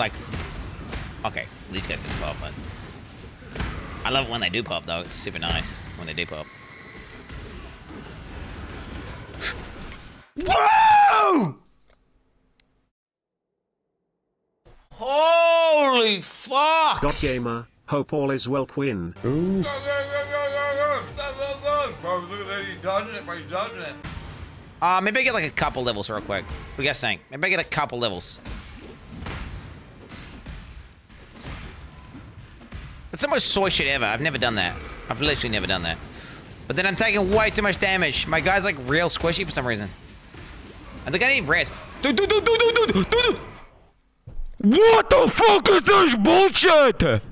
It's like, okay, these guys didn't pop, but I love it when they do pop, though. It's super nice when they do pop. Whoa! Holy fuck! Dot gamer, hope all is well Quin. Go, go, go, go, go, go! Stop, stop, stop! Bro, look at that, he's dodging it, bro, he's dodging it. Uh, maybe I get like a couple levels real quick. What do you guys think? Maybe I get a couple levels. That's the most soy shit ever. I've never done that. I've literally never done that. But then I'm taking way too much damage. My guy's like real squishy for some reason. I think I need rest. What the fuck is this bullshit?